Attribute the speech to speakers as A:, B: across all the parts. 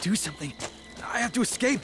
A: do something. I have to escape.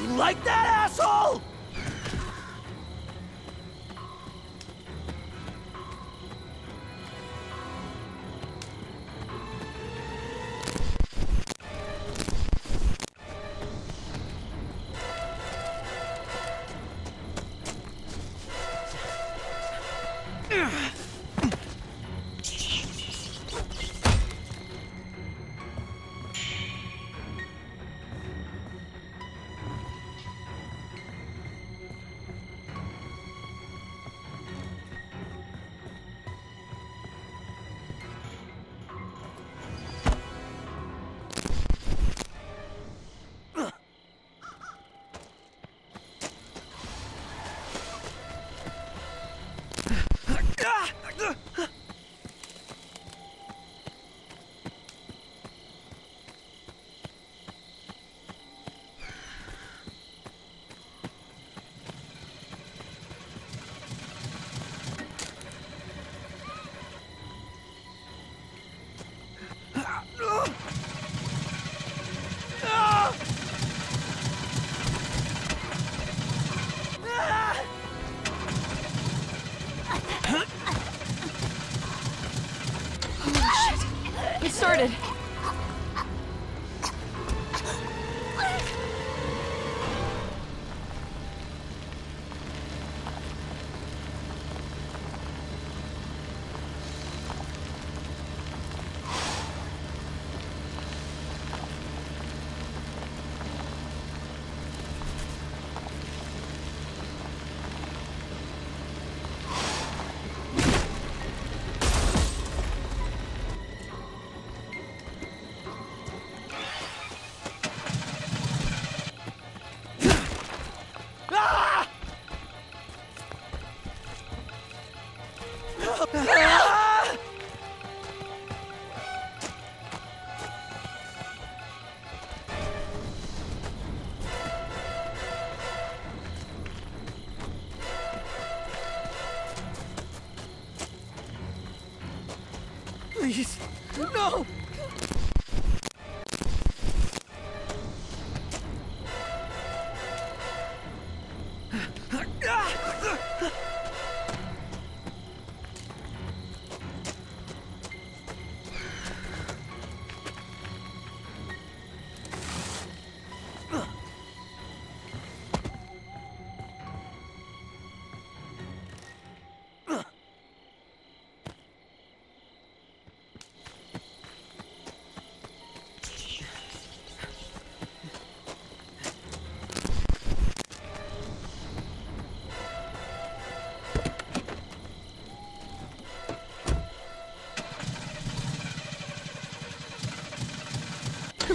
A: You like that, asshole?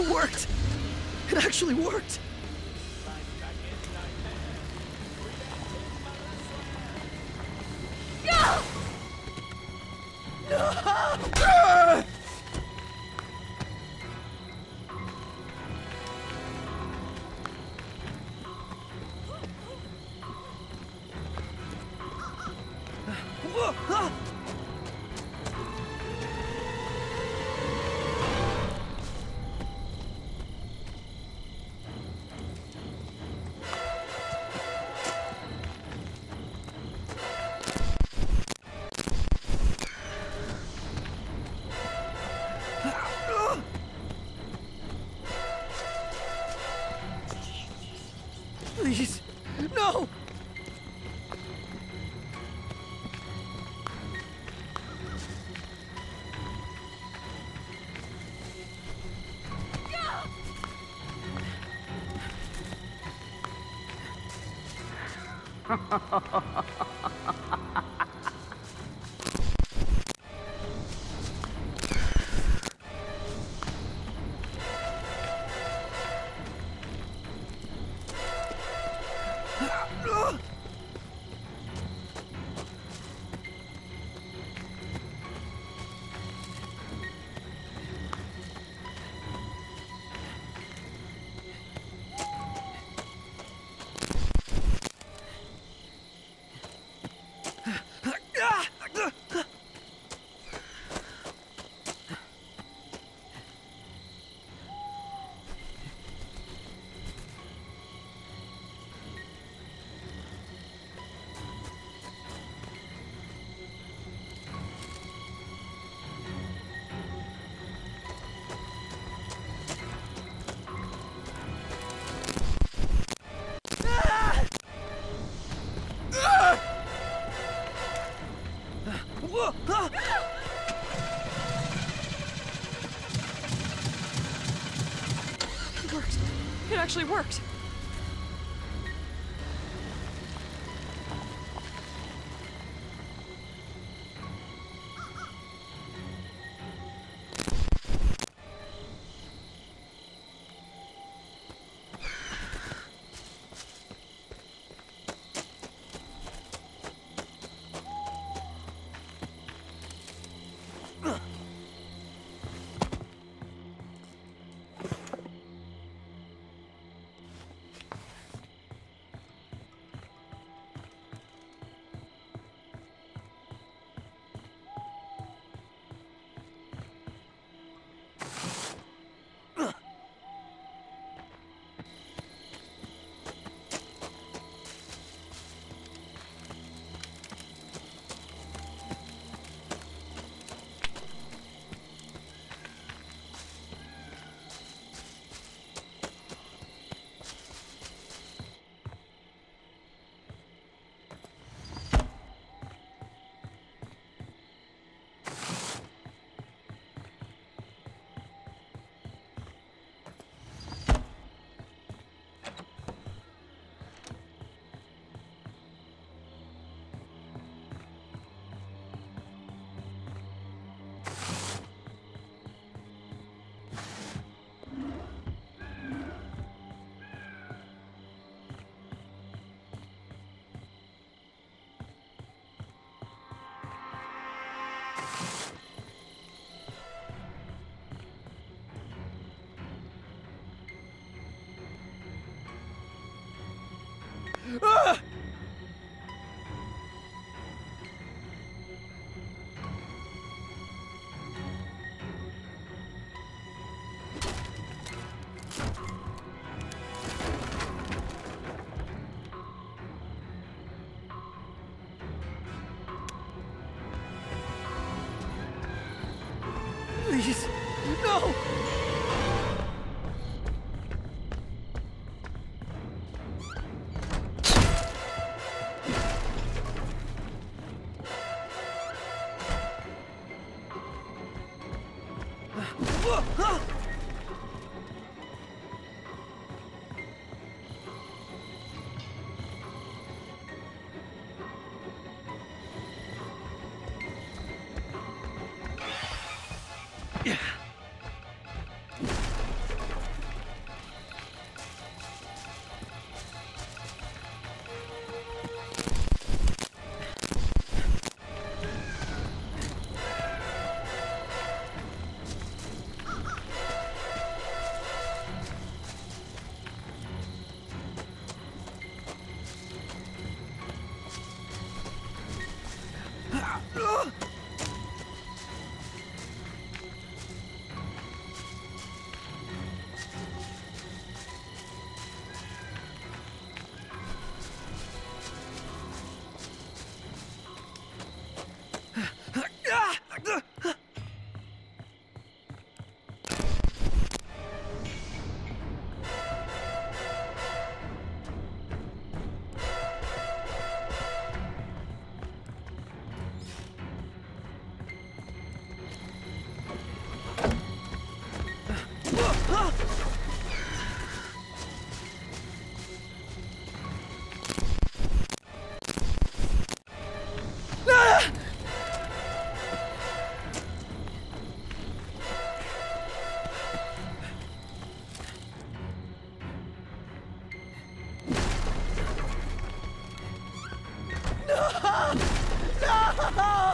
A: Worked! It actually worked! ha ha ha
B: ha actually worked.
A: Please, no! No!